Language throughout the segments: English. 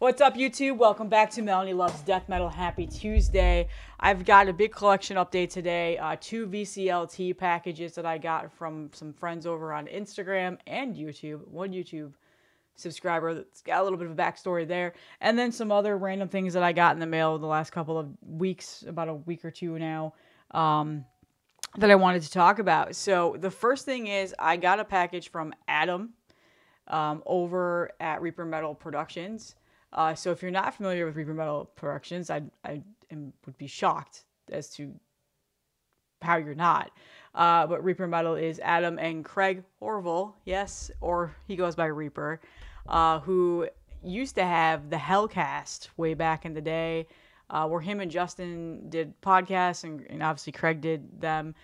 What's up, YouTube? Welcome back to Melanie Loves Death Metal. Happy Tuesday. I've got a big collection update today. Uh, two VCLT packages that I got from some friends over on Instagram and YouTube. One YouTube subscriber that's got a little bit of a backstory there. And then some other random things that I got in the mail the last couple of weeks, about a week or two now. Um, that I wanted to talk about. So the first thing is I got a package from Adam um, over at Reaper Metal Productions. Uh, so if you're not familiar with Reaper Metal Productions, I, I am, would be shocked as to how you're not. Uh, but Reaper Metal is Adam and Craig Horval, yes, or he goes by Reaper, uh, who used to have the Hellcast way back in the day, uh, where him and Justin did podcasts, and, and obviously Craig did them.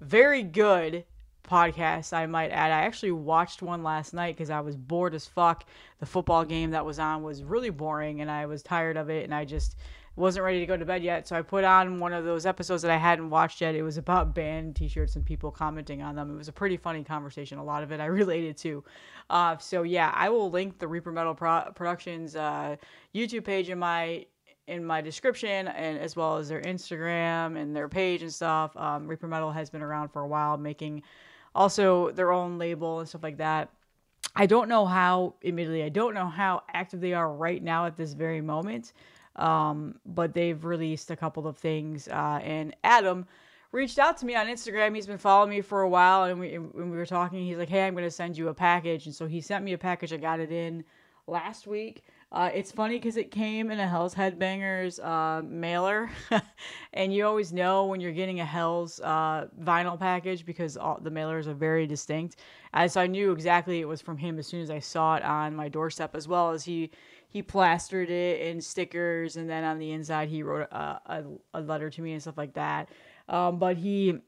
Very good podcast, I might add. I actually watched one last night because I was bored as fuck. The football game that was on was really boring and I was tired of it and I just wasn't ready to go to bed yet. So I put on one of those episodes that I hadn't watched yet. It was about band t shirts and people commenting on them. It was a pretty funny conversation. A lot of it I related to. Uh, so yeah, I will link the Reaper Metal Pro- Productions uh, YouTube page in my in my description and as well as their Instagram and their page and stuff. Um, Reaper Metal has been around for a while making also their own label and stuff like that. I don't know how, admittedly, I don't know how active they are right now at this very moment, um, but they've released a couple of things. Uh, and Adam reached out to me on Instagram. He's been following me for a while, and we, when we were talking, he's like, "Hey, I'm going to send you a package." And so he sent me a package. I got it in last week. Uh, it's funny because it came in a Hell's Headbangers uh, mailer, and you always know when you're getting a Hell's uh, vinyl package because all, the mailers are very distinct. And so I knew exactly it was from him as soon as I saw it on my doorstep, as well as he he plastered it in stickers, and then on the inside he wrote a, a, a letter to me and stuff like that. Um, but he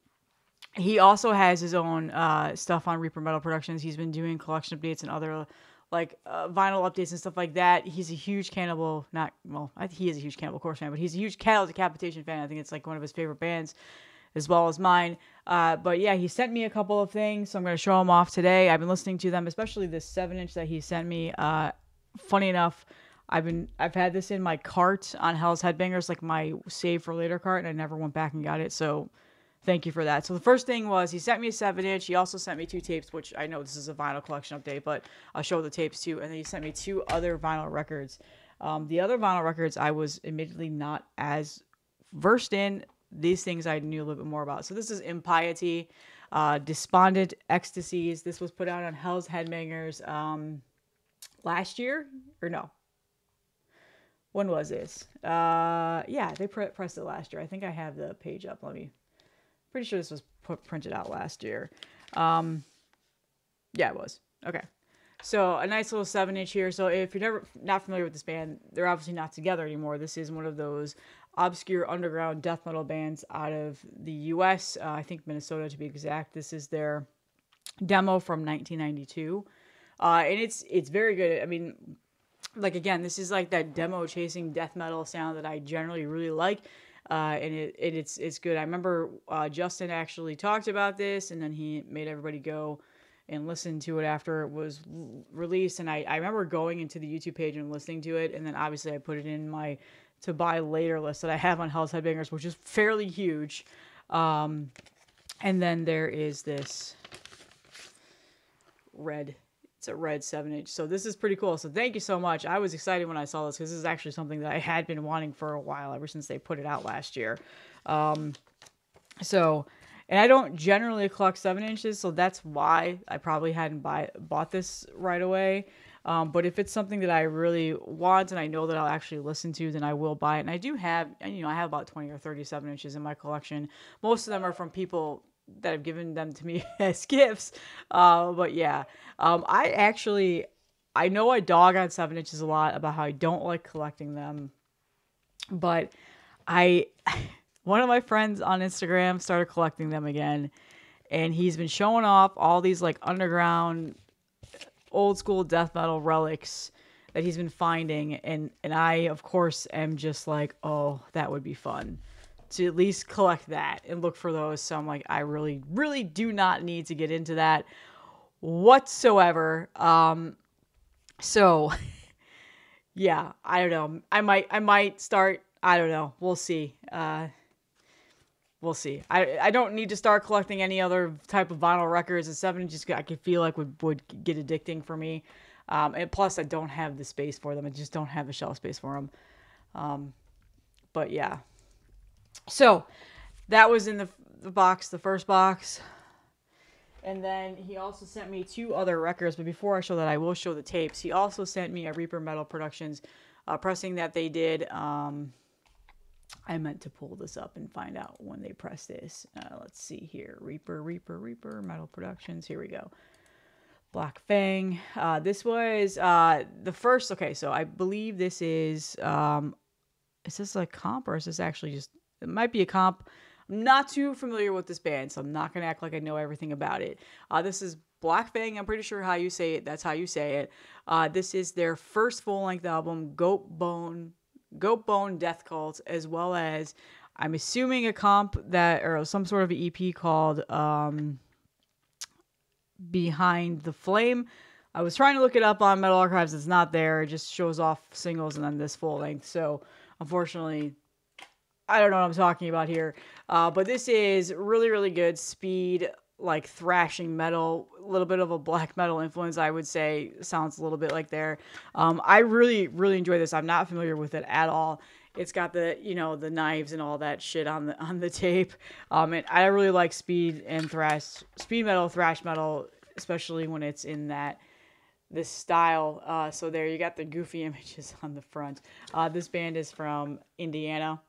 he also has his own uh, stuff on Reaper Metal Productions. He's been doing collection updates and other like uh, vinyl updates and stuff like that. He's a huge Cannibal, not well, I, he is a huge Cannibal Corpse fan, but he's a huge Cattle Decapitation fan. I think it's like one of his favorite bands, as well as mine. Uh, but yeah, he sent me a couple of things, so I'm gonna show them off today. I've been listening to them, especially this seven inch that he sent me. Uh, funny enough. I've been I've had this in my cart on Hell's Headbangers, like my save for later cart, and I never went back and got it. So thank you for that. So the first thing was he sent me a seven inch. He also sent me two tapes, which I know this is a vinyl collection update, but I'll show the tapes too. And then he sent me two other vinyl records. Um, the other vinyl records I was admittedly not as versed in. These things I knew a little bit more about. So this is Impiety, uh, Despondent Ecstasies. This was put out on Hell's Headbangers um, last year or no? When was this? Uh, yeah, they pre- pressed it last year. I think I have the page up. Let me Pretty sure this was put, printed out last year. Um, yeah, it was. Okay. So a nice little seven inch here. So if you're never not familiar with this band, they're obviously not together anymore. This is one of those obscure underground death metal bands out of the U.S. Uh, I think Minnesota to be exact. This is their demo from 1992, uh, and it's it's very good. I mean, like again, this is like that demo chasing death metal sound that I generally really like uh, and it, it, it's it's good. I remember uh, Justin actually talked about this, and then he made everybody go and listen to it after it was released. And I, I remember going into the YouTube page and listening to it, and then obviously I put it in my to buy later list that I have on Hell's Headbangers, which is fairly huge. Um, and then there is this red it's a red 7 inch. So this is pretty cool. So thank you so much. I was excited when I saw this because this is actually something that I had been wanting for a while, ever since they put it out last year. Um, so, and I don't generally collect 7 inches, so that's why I probably hadn't buy, bought this right away. Um, but if it's something that I really want and I know that I'll actually listen to, then I will buy it. And I do have, you know, I have about 20 or 37 inches in my collection. Most of them are from people that have given them to me as gifts. Uh, but yeah, um, I actually I know I dog on seven inches a lot about how I don't like collecting them, but I one of my friends on Instagram started collecting them again, and he's been showing off all these like underground old school death metal relics that he's been finding and and I of course am just like oh that would be fun to at least collect that and look for those. So I'm like, I really, really do not need to get into that whatsoever. Um, so yeah, I don't know. I might I might start. I don't know. We'll see. Uh, we'll see. I I don't need to start collecting any other type of vinyl records. A seven just I could feel like would would get addicting for me. Um, and plus, I don't have the space for them. I just don't have the shelf space for them. Um, but yeah. So that was in the, the box, the first box. And then he also sent me two other records. But before I show that, I will show the tapes. He also sent me a Reaper Metal Productions uh, pressing that they did. Um, I meant to pull this up and find out when they pressed this. Uh, let's see here. Reaper, Reaper, Reaper, Metal Productions. Here we go. Blakkphang. Uh, this was uh, the first. Okay, so I believe this is. Um, is this a comp or is this actually just. It might be a comp. I'm not too familiar with this band, so I'm not going to act like I know everything about it. Uh, this is Blakkphang. I'm pretty sure how you say it. That's how you say it. Uh, this is their first full length album, Goat Bone, Goat Bone Death Cult, as well as I'm assuming a comp that or some sort of EP called um, Behind the Flame. I was trying to look it up on Metal Archives. It's not there. It just shows off singles and then this full length. So unfortunately, I don't know what I'm talking about here. Uh, but this is really, really good speed, like thrashing metal, a little bit of a black metal influence, I would say. Sounds a little bit like there. Um, I really, really enjoy this. I'm not familiar with it at all. It's got the, you know, the knives and all that shit on the on the tape. Um, and I really like speed and thrash, speed metal, thrash metal, especially when it's in that this style. Uh, so there you got the goofy images on the front. Uh, this band is from Indiana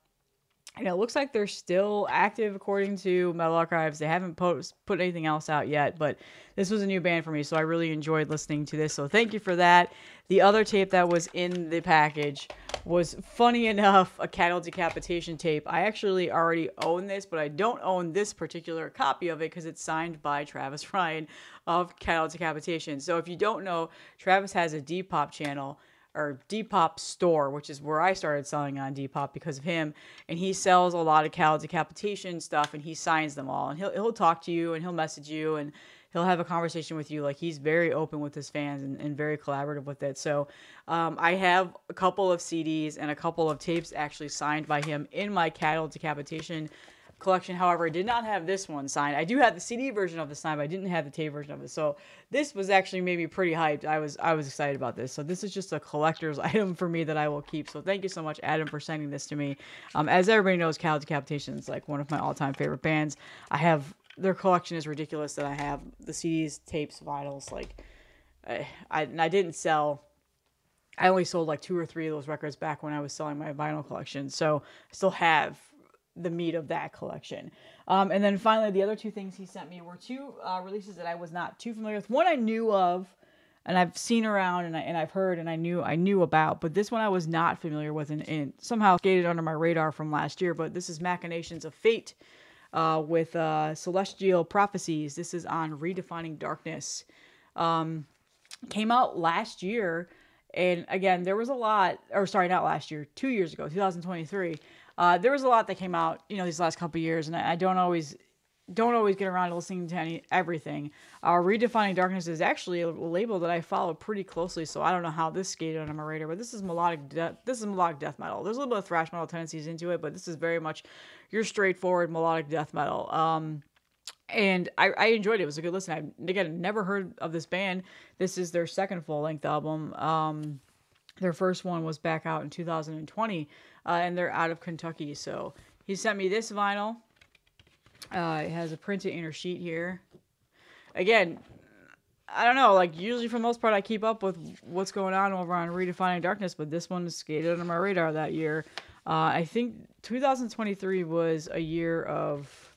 and it looks like they're still active according to Metal Archives. They haven't post, put anything else out yet, but this was a new band for me, so I really enjoyed listening to this. So thank you for that. The other tape that was in the package was funny enough a cattle decapitation tape. I actually already own this, but I don't own this particular copy of it because it's signed by Travis Ryan of Cattle Decapitation. So if you don't know, Travis has a Depop channel or Depop store, which is where I started selling on Depop because of him. And he sells a lot of cow decapitation stuff and he signs them all. And he'll, he'll talk to you and he'll message you and he'll have a conversation with you. Like he's very open with his fans and, and very collaborative with it. So um, I have a couple of CDs and a couple of tapes actually signed by him in my cattle decapitation collection. However, I did not have this one signed. I do have the CD version of the signed, but I didn't have the tape version of it. So this was actually made me pretty hyped. I was I was excited about this. So this is just a collector's item for me that I will keep. So thank you so much, Adam, for sending this to me. Um, as everybody knows, Cattle Decapitation is like one of my all-time favorite bands. I have their collection is ridiculous. That I have the CDs, tapes, vinyls. Like I I, I didn't sell. I only sold like two or three of those records back when I was selling my vinyl collection. So I still have the meat of that collection. Um, and then finally, the other two things he sent me were two uh, releases that I was not too familiar with. One I knew of, and I've seen around, and, I, and I've heard, and I knew I knew about, but this one I was not familiar with, and, and somehow skated under my radar from last year. But this is Machinations of Fate uh, with uh, Celestial Prophecies. This is on Redefining Darkness. Um, came out last year. And again, there was a lot, or sorry, not last year, two years ago, 2023. Uh, there was a lot that came out, you know, these last couple years, and I, I, don't always don't always get around to listening to any everything. Uh, Redefining Darkness is actually a label that I follow pretty closely, so I don't know how this skated on my radar. But this is melodic death. This is melodic death metal. There's a little bit of thrash metal tendencies into it, but this is very much your straightforward melodic death metal. Um, and I, I, enjoyed it. It was a good listen. I again never heard of this band. This is their second full length album. Um, their first one was back out in 2020, uh, and they're out of Kentucky. So he sent me this vinyl. Uh, it has a printed inner sheet here. Again, I don't know. Like usually, for the most part, I keep up with what's going on over on Redefining Darkness, but this one skated under my radar that year. Uh, I think 2023 was a year of.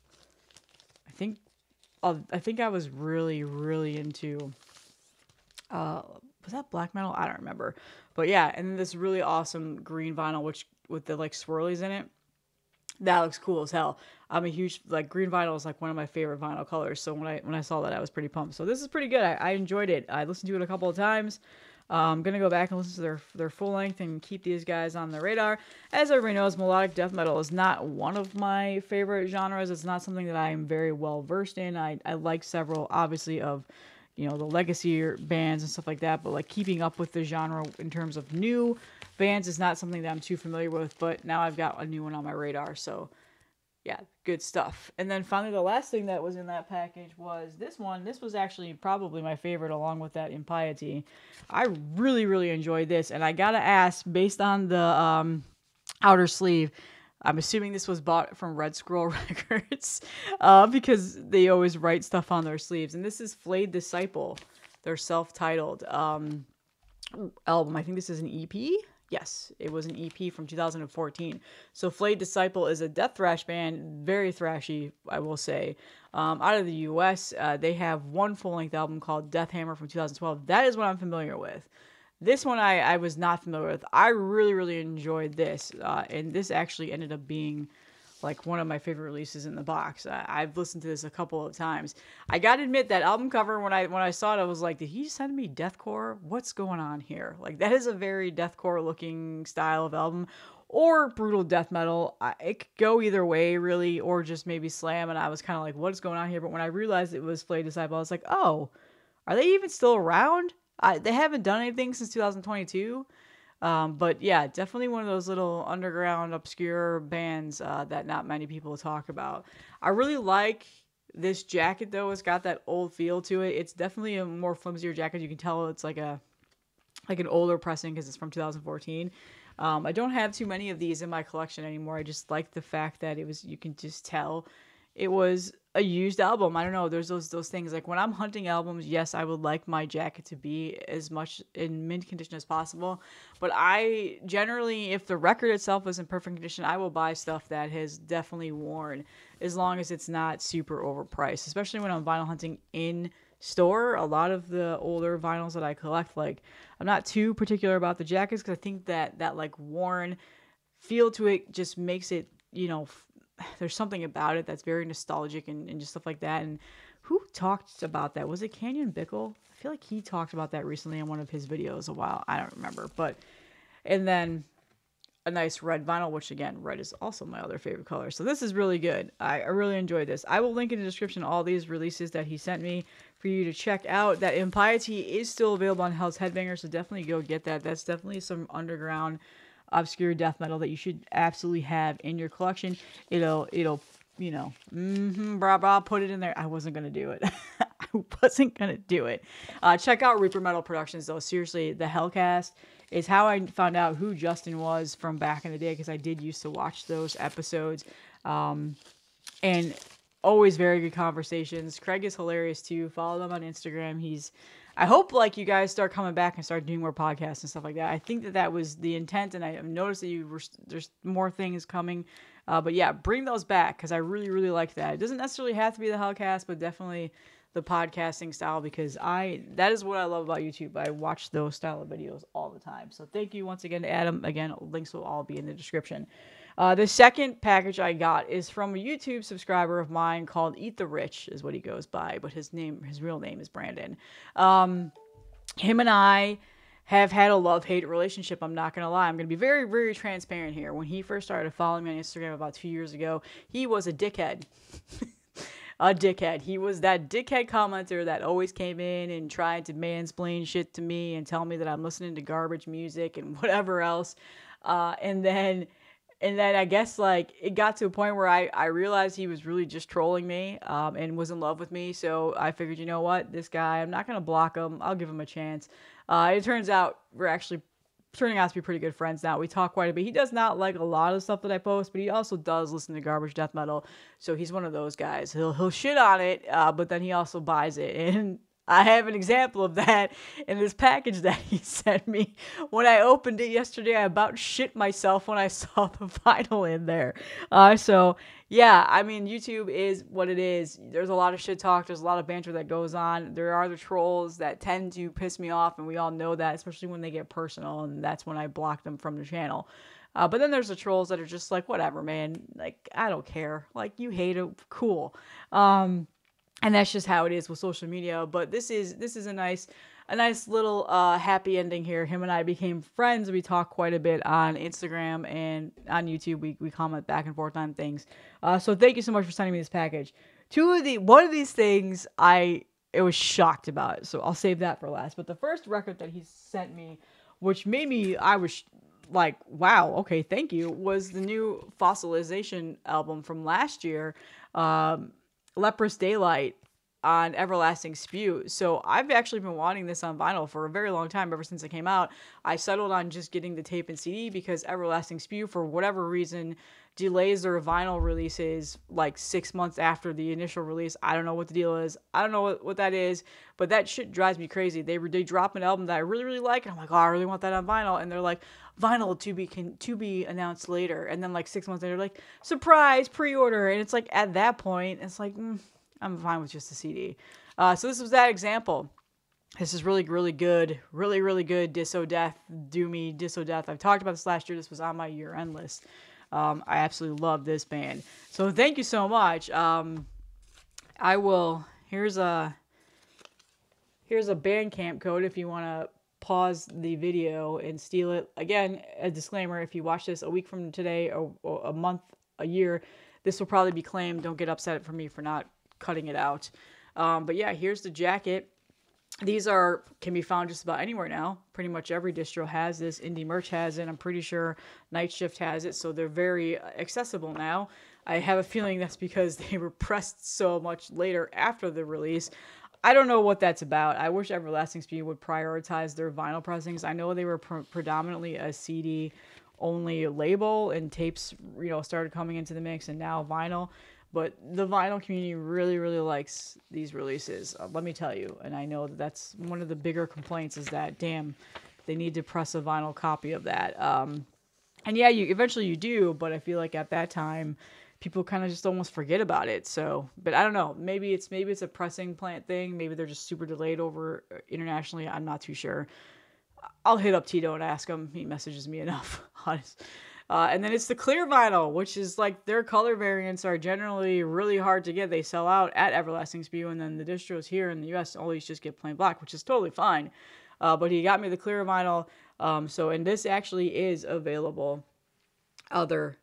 I think, I think I was really, really into. Uh, was that black metal? I don't remember. But yeah, and this really awesome green vinyl, which with the like swirlies in it. That looks cool as hell. I'm a huge like green vinyl is like one of my favorite vinyl colors. So when I when I saw that, I was pretty pumped. So this is pretty good. I, I enjoyed it. I listened to it a couple of times. Uh, I'm gonna go back and listen to their their full length and keep these guys on the radar. As everybody knows, melodic death metal is not one of my favorite genres. It's not something that I am very well versed in. I, I like several, obviously, of you know the legacy bands and stuff like that but like keeping up with the genre in terms of new bands is not something that I'm too familiar with, but now I've got a new one on my radar. So, yeah, good stuff. And then finally, the last thing that was in that package was this one. This was actually probably my favorite, along with that Impiety. I really, really enjoyed this, and I gotta ask, based on the um, outer sleeve. I'm assuming this was bought from Red Scroll Records uh, because they always write stuff on their sleeves. And this is Flayed Disciple, their self titled um, album. I think this is an EP. Yes, it was an EP from 2014. So Flayed Disciple is a death thrash band, very thrashy, I will say. Um, out of the U.S., uh, they have one full-length album called Death Hammer from 2012. That is what I'm familiar with. This one I, I was not familiar with. I really, really enjoyed this. Uh, and this actually ended up being like one of my favorite releases in the box. I, I've listened to this a couple of times. I gotta admit that album cover when I when I saw it, I was like, did he send me deathcore? What's going on here? Like that is a very deathcore looking style of album. Or brutal death metal. I, it could go either way, really, or just maybe slam. And I was kind of like, what is going on here? But when I realized it was Flayed Disciple, I was like, oh, are they even still around? I, they haven't done anything since 2022. Um, but yeah, definitely one of those little underground, obscure bands uh, that not many people talk about. I really like this jacket though. It's got that old feel to it. It's definitely a more flimsier jacket. You can tell it's like a like an older pressing because it's from 2014. Um, I don't have too many of these in my collection anymore. I just like the fact that it was you can just tell it was a used album. I don't know. There's those those things like when I'm hunting albums. Yes, I would like my jacket to be as much in mint condition as possible. But I generally, if the record itself is in perfect condition, I will buy stuff that has definitely worn, as long as it's not super overpriced. Especially when I'm vinyl hunting in store. A lot of the older vinyls that I collect, like I'm not too particular about the jackets because I think that that like worn feel to it just makes it you know there's something about it that's very nostalgic and, and just stuff like that. And who talked about that? Was it Canyon Bickle? I feel like he talked about that recently in one of his videos a while. I don't remember. But, and then a nice red vinyl, which again, red is also my other favorite color. So this is really good. I, I really enjoyed this. I will link in the description all these releases that he sent me for you to check out. That Impiety is still available on Hell's Headbanger, so definitely go get that. That's definitely some underground obscure death metal that you should absolutely have in your collection. It'll it'll you know, mm-hmm, blah blah, put it in there. I wasn't gonna do it. I wasn't gonna do it. Uh, check out Reaper Metal Productions though. Seriously, the Hellcast is how I found out who Justin was from back in the day because I did used to watch those episodes. Um, and always very good conversations. Craig is hilarious too. Follow them on Instagram. He's I hope like you guys start coming back and start doing more podcasts and stuff like that. I think that that was the intent, and I noticed that you were there's more things coming. Uh, but yeah, bring those back because I really really like that. It doesn't necessarily have to be the Hellcast, but definitely the podcasting style because I that is what I love about YouTube. I watch those style of videos all the time. So thank you once again to Adam. Again, links will all be in the description. Uh, the second package I got is from a YouTube subscriber of mine called Eat the Rich, is what he goes by, but his name, his real name is Brandon. Um, him and I have had a love hate relationship. I'm not gonna lie. I'm gonna be very, very transparent here. When he first started following me on Instagram about two years ago, he was a dickhead. a dickhead. He was that dickhead commenter that always came in and tried to mansplain shit to me and tell me that I'm listening to garbage music and whatever else. Uh, and then and then I guess like it got to a point where I, I realized he was really just trolling me um, and was in love with me. So I figured, you know what, this guy, I'm not gonna block him. I'll give him a chance. Uh, it turns out we're actually turning out to be pretty good friends now. We talk quite a bit. He does not like a lot of stuff that I post, but he also does listen to garbage death metal. So he's one of those guys. He'll he'll shit on it, uh, but then he also buys it. And I have an example of that in this package that he sent me. When I opened it yesterday, I about shit myself when I saw the vinyl in there. Uh, so, yeah, I mean, YouTube is what it is. There's a lot of shit talk, there's a lot of banter that goes on. There are the trolls that tend to piss me off, and we all know that, especially when they get personal, and that's when I block them from the channel. Uh, but then there's the trolls that are just like, whatever, man. Like, I don't care. Like, you hate it. Cool. Um, and that's just how it is with social media but this is this is a nice a nice little uh, happy ending here. Him and i became friends. We talk quite a bit on instagram and on youtube. We, we comment back and forth on things. Uh, so thank you so much for sending me this package. Two of the one of these things i it was shocked about so i'll save that for last. But the first record that he sent me which made me i was like, wow, okay, thank you, was the new Fossilization album from last year, um, Leprous Daylight on Everlasting Spew. So I've actually been wanting this on vinyl for a very long time, ever since it came out. I settled on just getting the tape and CD because Everlasting Spew, for whatever reason, delays their vinyl releases like six months after the initial release. I don't know what the deal is. I don't know what, what that is, but that shit drives me crazy. They they drop an album that I really really like, and I'm like, oh, I really want that on vinyl, and they're like, vinyl to be can to be announced later, and then like six months later, like surprise pre-order, and it's like at that point, it's like. Mm, I'm fine with just the CD. Uh, so this was that example. This is really, really good. Really, really good. Disso Death, Do Me, Disso Death. I've talked about this last year. This was on my year end list. Um, I absolutely love this band. So thank you so much. Um, I will. Here's a here's a Bandcamp code if you want to pause the video and steal it. Again, a disclaimer: if you watch this a week from today or, or a month, a year, this will probably be claimed. Don't get upset for me for not cutting it out. Um, but yeah, here's the jacket. These are can be found just about anywhere now. Pretty much every distro has this. Indie Merch has it. I'm pretty sure Night Shift has it. So they're very uh, accessible now. I have a feeling that's because they were pressed so much later after the release. I don't know what that's about. I wish Everlasting Spew would prioritize their vinyl pressings. I know they were pr- predominantly a CD only label and tapes, you know, started coming into the mix and now vinyl. But the vinyl community really, really likes these releases. Uh, let me tell you, and I know that that's one of the bigger complaints is that damn, they need to press a vinyl copy of that. Um, and yeah, you eventually you do, but I feel like at that time, people kind of just almost forget about it. So, but I don't know. Maybe it's maybe it's a pressing plant thing. Maybe they're just super delayed over uh, internationally. I'm not too sure. I'll hit up Tito and ask him. He messages me enough. Honest. Uh, and then it's the clear vinyl, which is like their color variants are generally really hard to get. They sell out at Everlasting Spew, and then the distros here in the US always just get plain black, which is totally fine. Uh, but he got me the clear vinyl. Um, so, and this actually is available other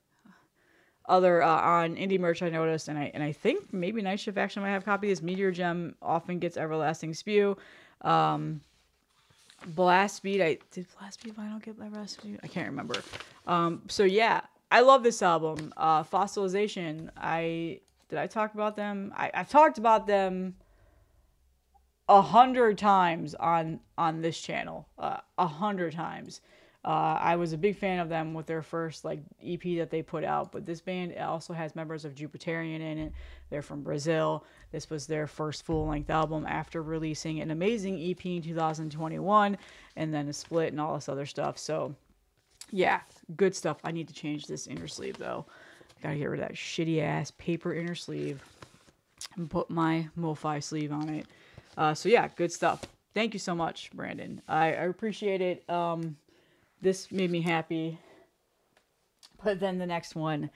other uh, on indie merch I noticed, and I and I think maybe Night Shift actually might have copies. Meteor Gem often gets Everlasting Spew. Um, Blast Beat. I did Blast Beat vinyl get Everlasting Spew? I can't remember. Um, so yeah, I love this album. Uh, Fossilization. I did I talk about them? I, I've talked about them a hundred times on on this channel. Uh, a uh, hundred times. Uh, I was a big fan of them with their first like EP that they put out, but this band also has members of Jupiterian in it. They're from Brazil. This was their first full length album after releasing an amazing EP in 2021 and then a split and all this other stuff. So, yeah, good stuff. I need to change this inner sleeve though. Gotta get rid of that shitty ass paper inner sleeve and put my MoFi sleeve on it. Uh, so, yeah, good stuff. Thank you so much, Brandon. I, I appreciate it. Um, this made me happy. But then the next one,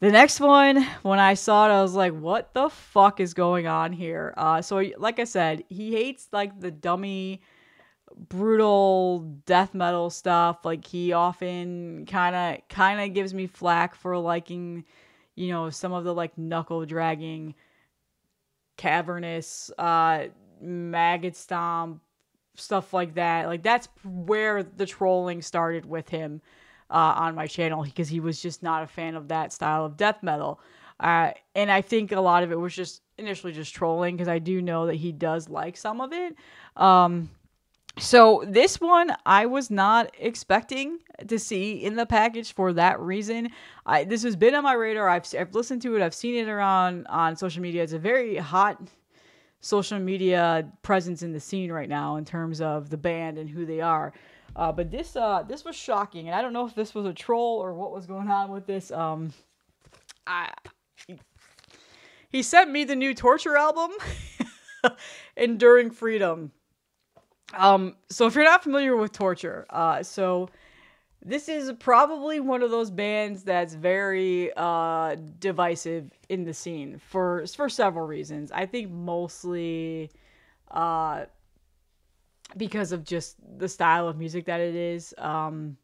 the next one, when I saw it, I was like, what the fuck is going on here? Uh, so, like I said, he hates like the dummy, brutal death metal stuff. Like, he often kind of kind of gives me flack for liking, you know, some of the like knuckle dragging, cavernous, uh, maggot stomp stuff like that. Like that's where the trolling started with him uh, on my channel because he was just not a fan of that style of death metal. Uh, and I think a lot of it was just initially just trolling because I do know that he does like some of it. Um, so this one I was not expecting to see in the package for that reason. I, this has been on my radar. I've, I've listened to it. I've seen it around on social media. It's a very hot social media presence in the scene right now in terms of the band and who they are. Uh, but this uh, this was shocking, and I don't know if this was a troll or what was going on with this. Um, I he sent me the new Torture album, Enduring Freedom. Um, so if you're not familiar with Torture, uh, so this is probably one of those bands that's very uh, divisive in the scene for for several reasons. I think mostly uh, because of just the style of music that it is. Um,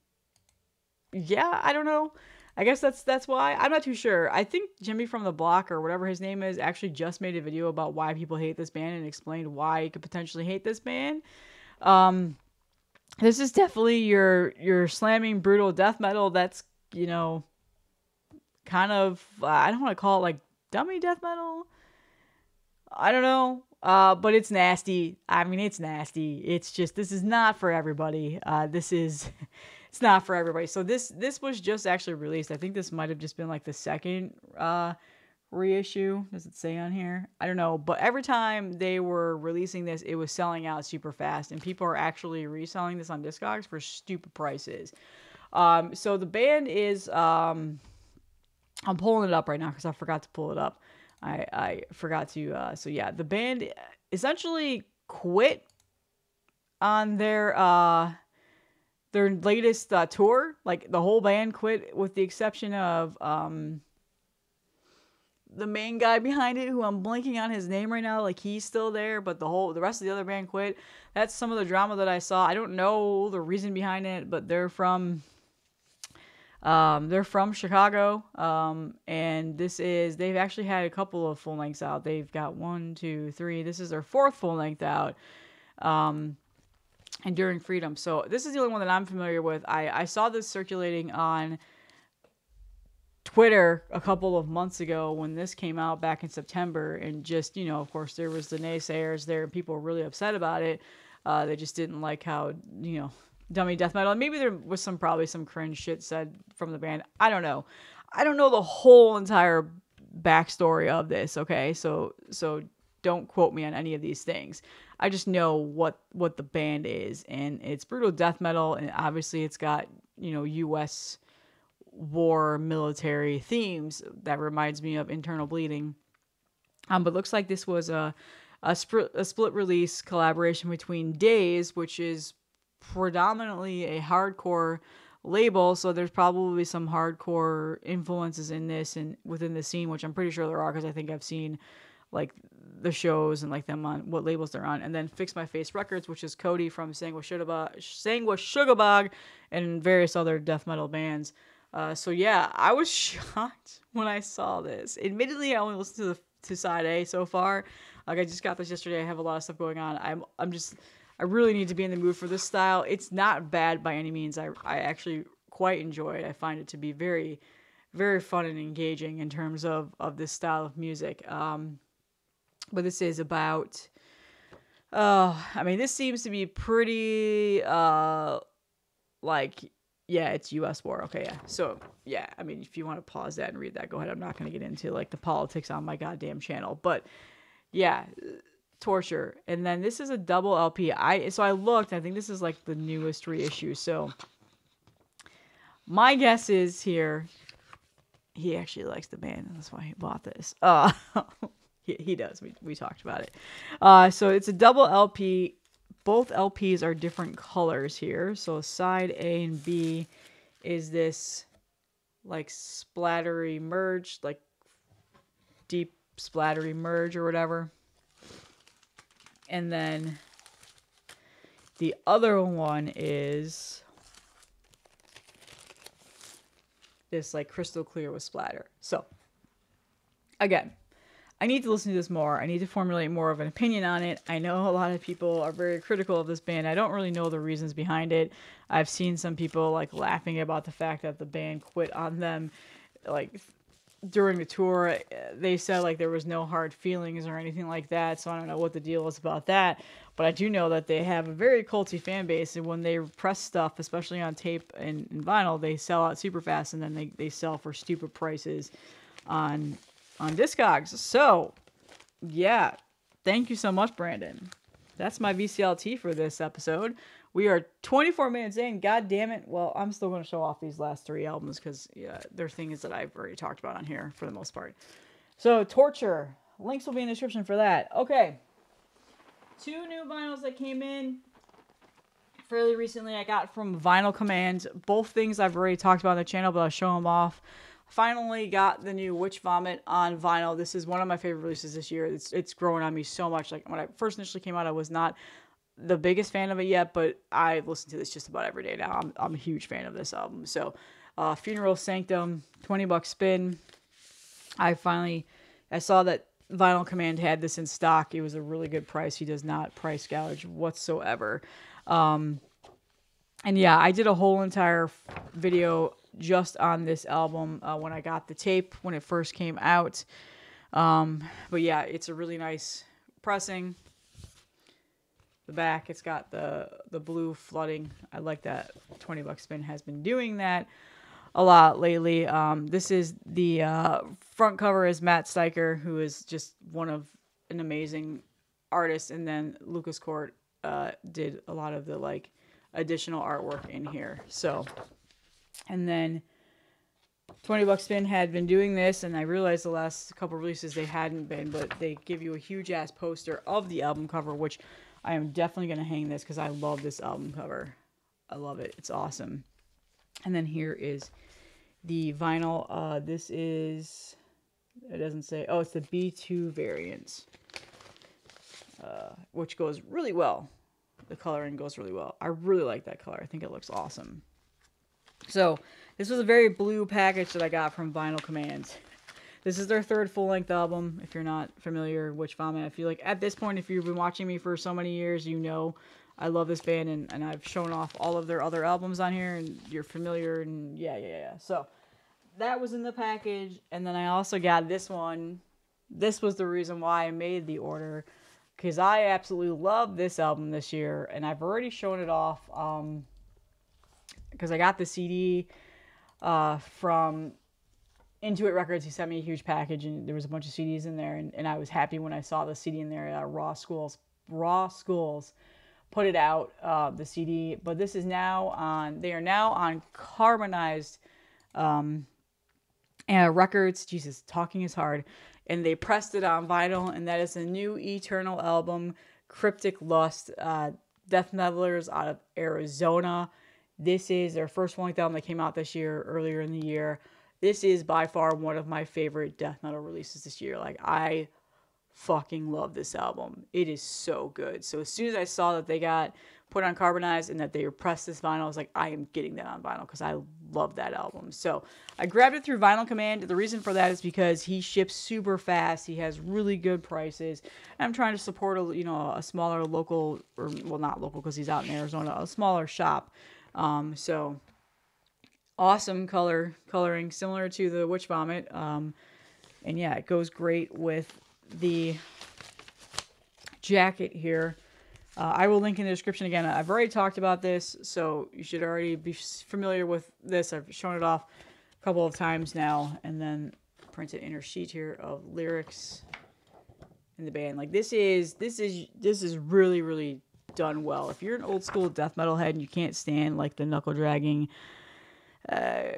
yeah, I don't know. I guess that's that's why. I'm not too sure. I think Jimmy from the Block or whatever his name is actually just made a video about why people hate this band and explained why you could potentially hate this band. Um, this is definitely your your slamming brutal death metal that's you know kind of uh, I don't want to call it like dummy death metal. I don't know. Uh, but it's nasty. I mean, it's nasty. It's just this is not for everybody. Uh, this is it's not for everybody. So this this was just actually released. I think this might have just been like the second uh reissue. Does it say on here? I don't know. But every time they were releasing this, it was selling out super fast, and people are actually reselling this on Discogs for stupid prices. Um, so the band is um, I'm pulling it up right now because I forgot to pull it up. I I forgot to. Uh, so yeah, the band essentially quit on their uh their latest uh, tour. Like the whole band quit, with the exception of um the main guy behind it, who I'm blanking on his name right now, like he's still there, but the whole the rest of the other band quit. That's some of the drama that I saw. I don't know the reason behind it, but they're from um, they're from Chicago, um, and this is they've actually had a couple of full lengths out. They've got one, two, three. This is their fourth full length out. Um, Enduring Freedom. So this is the only one that I'm familiar with. I, I saw this circulating on Twitter a couple of months ago when this came out back in September, and just you know, of course, there was the naysayers there, and people were really upset about it. Uh, they just didn't like how you know dummy death metal. And maybe there was some probably some cringe shit said from the band. I don't know. I don't know the whole entire backstory of this. Okay, so so don't quote me on any of these things. I just know what what the band is, and it's brutal death metal, and obviously it's got you know U.S war military themes that reminds me of internal bleeding. Um, but looks like this was a a, sp- a split release collaboration between DAZE which is predominantly a hardcore label so there's probably some hardcore influences in this and within the scene which i'm pretty sure there are because i think i've seen like the shows and like them on what labels they're on. And then fix my face records which is cody from sangwa Sugabog and various other death metal bands uh, so yeah, I was shocked when I saw this. Admittedly, I only listened to the to side A so far. Like I just got this yesterday. I have a lot of stuff going on. I'm I'm just I really need to be in the mood for this style. It's not bad by any means. I I actually quite enjoy it. I find it to be very very fun and engaging in terms of of this style of music. Um, but this is about. Uh, I mean, this seems to be pretty uh, like yeah, it's U.S. war. Okay, yeah. So yeah, I mean, if you want to pause that and read that, go ahead. I'm not going to get into like the politics on my goddamn channel, but yeah, torture. And then this is a double LP. I so I looked. I think this is like the newest reissue. So my guess is here. He actually likes the band, and that's why he bought this. Uh, he, he does. We we talked about it. Uh, so it's a double LP both LPs are different colors here. So side A and B is this like splattery merge, like deep splattery merge or whatever. And then the other one is this like crystal clear with splatter. So again, I need to listen to this more. I need to formulate more of an opinion on it. I know a lot of people are very critical of this band. I don't really know the reasons behind it. I've seen some people like laughing about the fact that the band quit on them like during the tour. They said like there was no hard feelings or anything like that. So I don't know what the deal is about that. But I do know that they have a very culty fan base and when they press stuff, especially on tape and, and vinyl, they sell out super fast and then they, they sell for stupid prices on on Discogs. So, yeah, thank you so much, Brandon. That's my VCLT for this episode. We are 24 minutes in. God damn it. Well, I'm still going to show off these last three albums because yeah, they're things that I've already talked about on here for the most part. So, Torture. Links will be in the description for that. Okay. Two new vinyls that came in fairly recently I got from Vinyl Command. Both things I've already talked about on the channel, but I'll show them off finally got the new Witch Vomit on vinyl. This is one of my favorite releases this year. It's it's growing on me so much. Like when I first initially came out, I was not the biggest fan of it yet, but I've listened to this just about every day now. I'm I'm a huge fan of this album. So, uh, Funeral Sanctum, twenty bucks spin. I finally I saw that Vinyl Command had this in stock. It was a really good price. He does not price gouge whatsoever. Um, and yeah, I did a whole entire video just on this album uh, when I got the tape when it first came out. Um, but yeah, it's a really nice pressing. The back, it's got the the blue flooding. I like that. Twenty bucks spin has been doing that a lot lately. Um, this is the uh, front cover is Matt Steiker, who is just one of an amazing artist, and then Lucas Court uh, did a lot of the like additional artwork in here. So, and then 20 Buck Spin had been doing this, and I realized the last couple releases they hadn't been, but they give you a huge ass poster of the album cover, which I am definitely going to hang this because I love this album cover. I love it. It's awesome. And then here is the vinyl. Uh, this is, it doesn't say, oh, it's the B2 variant, uh, which goes really well. The coloring goes really well. I really like that color. I think it looks awesome. So, this was a very blue package that I got from Vinyl Commands. This is their third full length album. If you're not familiar, Witch Vomit, I feel like at this point, if you've been watching me for so many years, you know I love this band and, and I've shown off all of their other albums on here and you're familiar and yeah, yeah, yeah. So that was in the package. And then I also got this one. This was the reason why I made the order because I absolutely love this album this year and I've already shown it off. Um, because I got the CD uh, from Intuit Records. He sent me a huge package, and there was a bunch of CDs in there, and, and I was happy when I saw the CD in there. Uh, Raw Schools, Raw Schools, put it out uh, the CD, but this is now on. They are now on carbonized um, uh, records. Jesus, talking is hard, and they pressed it on vinyl, and that is a new Eternal album, Cryptic Lust. Uh, death metalers out of Arizona. This is their first length album that came out this year, earlier in the year. This is by far one of my favorite death metal releases this year. Like, I fucking love this album. It is so good. So, as soon as I saw that they got put on carbonized and that they repressed this vinyl, I was like, I am getting that on vinyl because I love that album. So, I grabbed it through Vinyl Command. The reason for that is because he ships super fast. He has really good prices. I'm trying to support a you know a smaller local or well not local because he's out in Arizona, a smaller shop um, so awesome color coloring, similar to the witch vomit. Um, and yeah, it goes great with the jacket here. Uh, I will link in the description again. I've already talked about this, so you should already be familiar with this. I've shown it off a couple of times now, and then printed inner sheet here of lyrics in the band. Like this is this is this is really really done well. If you're an old school death metal head and you can't stand like the knuckle dragging, uh,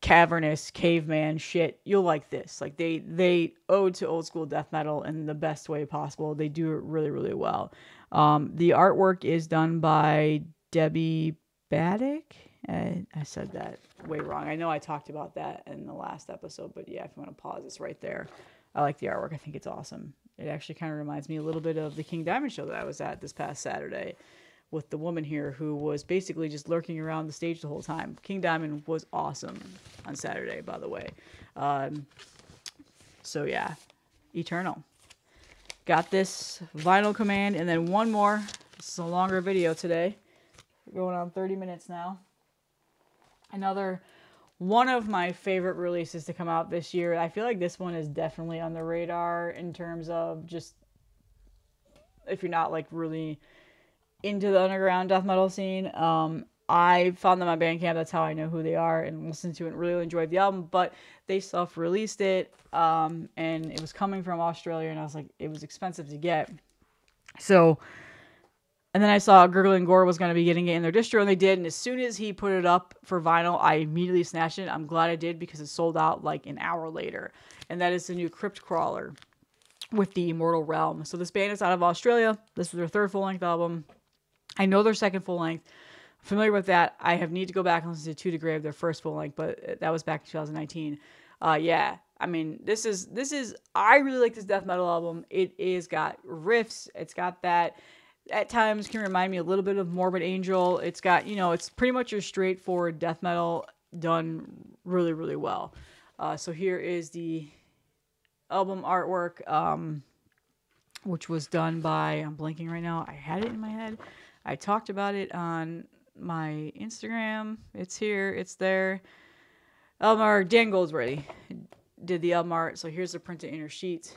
cavernous caveman shit, you'll like this. Like they they ode to old school death metal in the best way possible. They do it really really well. Um, the artwork is done by Debbie Baddick. I, I said that way wrong. I know I talked about that in the last episode, but yeah, if you want to pause it's right there, I like the artwork. I think it's awesome. It actually kind of reminds me a little bit of the King Diamond show that I was at this past Saturday with the woman here who was basically just lurking around the stage the whole time. King Diamond was awesome on Saturday, by the way. Um, so yeah, Eternal. Got this vinyl command, and then one more. This is a longer video today. We're going on 30 minutes now. Another one of my favorite releases to come out this year. I feel like this one is definitely on the radar in terms of just if you're not like really into the underground death metal scene. Um, I found them on Bandcamp. That's how I know who they are and listened to it and really enjoyed the album. But they self released it um, and it was coming from Australia, and I was like, it was expensive to get. So and then I saw Gurgling Gore was going to be getting it in their distro, and they did. And as soon as he put it up for vinyl, I immediately snatched it. I'm glad I did because it sold out like an hour later. And that is the new Crypt Crawler with the Immortal Realm. So this band is out of Australia. This is their third full length album. I know their second full length. Familiar with that. I have need to go back and listen to Two to Grave, their first full length, but that was back in 2019. Uh, yeah, I mean, this is this is I really like this death metal album. It is got riffs. It's got that at times can remind me a little bit of Morbid Angel. It's got, you know, it's pretty much your straightforward death metal done really, really well. Uh, so here is the album artwork, um, which was done by, I'm blinking right now. I had it in my head. I talked about it on my Instagram. It's here. It's there. Elmar Dan Goldsworthy did the Elmart. So here's the printed inner sheet.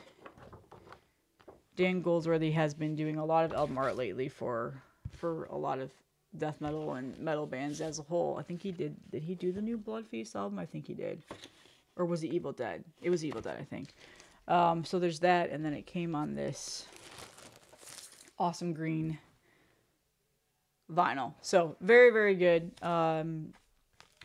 Dan Goldsworthy has been doing a lot of Elmart lately for for a lot of death metal and metal bands as a whole. I think he did. Did he do the new Blood Feast album? I think he did. Or was it Evil Dead? It was Evil Dead, I think. Um, so there's that, and then it came on this awesome green vinyl. So very, very good. Um,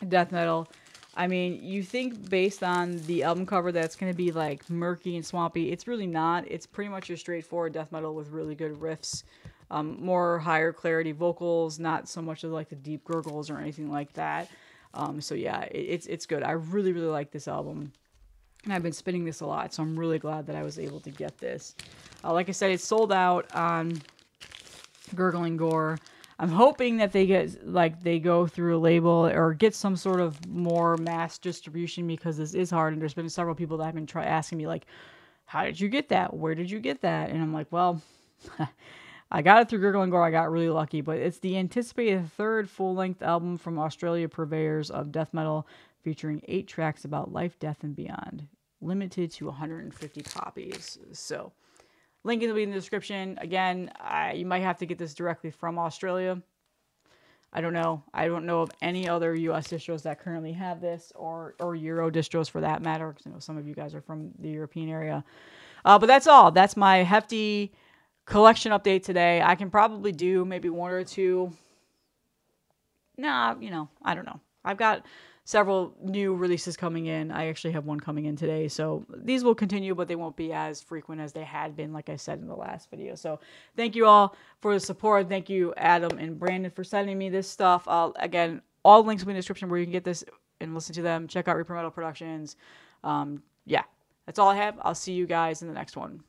death metal. I mean, you think based on the album cover that's going to be like murky and swampy. It's really not. It's pretty much your straightforward death metal with really good riffs, um, more higher clarity vocals, not so much of like the deep gurgles or anything like that. Um, so yeah, it, it's it's good. I really really like this album, and I've been spinning this a lot, so I'm really glad that I was able to get this. Uh, like I said, it's sold out on Gurgling Gore. I'm hoping that they get like they go through a label or get some sort of more mass distribution because this is hard. And there's been several people that have been try asking me like, "How did you get that? Where did you get that?" And I'm like, "Well." I got it through Gurgling Gore. I got really lucky, but it's the anticipated third full length album from Australia purveyors of death metal, featuring eight tracks about life, death, and beyond, limited to 150 copies. So, link will be in the description. Again, I, you might have to get this directly from Australia. I don't know. I don't know of any other U.S. distros that currently have this, or or Euro distros for that matter, because I know some of you guys are from the European area. Uh, but that's all. That's my hefty collection update today. I can probably do maybe one or two. Nah, you know, I don't know. I've got several new releases coming in. I actually have one coming in today. So these will continue, but they won't be as frequent as they had been, like I said in the last video. So thank you all for the support. Thank you, Adam and Brandon, for sending me this stuff. I'll, again, all links will be in the description where you can get this and listen to them. Check out Reaper Metal Productions. Um, yeah, that's all I have. I'll see you guys in the next one.